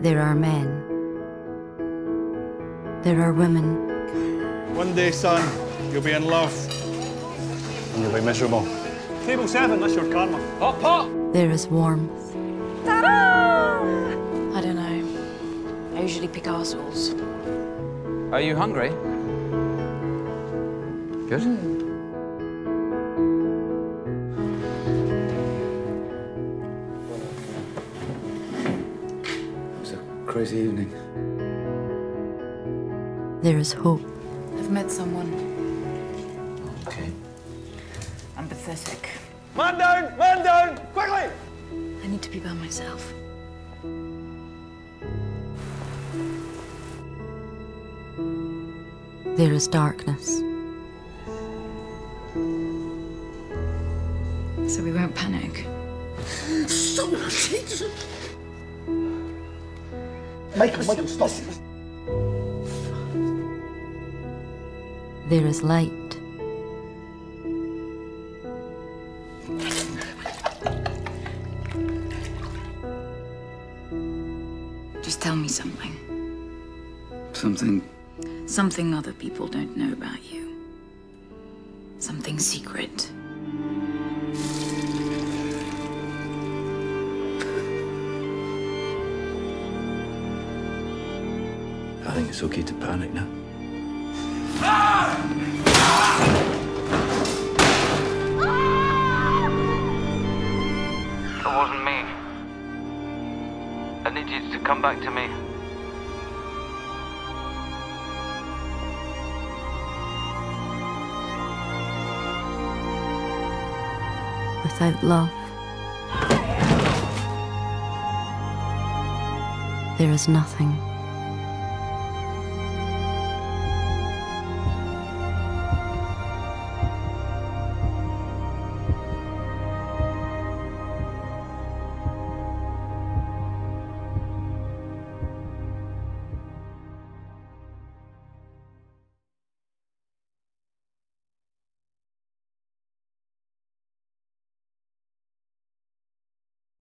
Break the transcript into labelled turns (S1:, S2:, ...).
S1: There are men. There are women.
S2: One day, son, you'll be in love. And you'll be miserable. Table seven, that's your karma. Hot pot!
S1: There is warmth.
S3: I don't know. I usually pick assholes.
S4: Are you hungry? Good.
S5: It crazy evening.
S1: There is hope.
S3: I've met someone.
S5: Okay.
S3: I'm pathetic.
S2: Man down! Man down! Quickly!
S3: I need to be by myself.
S1: There is darkness.
S3: So we won't panic.
S6: Michael, Michael, stop.
S1: There is light.
S3: Just tell me something.
S5: Something.
S3: Something other people don't know about you. Something secret.
S5: I think it's okay to panic now.
S4: It wasn't me. I need you to come back to me.
S1: Without love, there is nothing.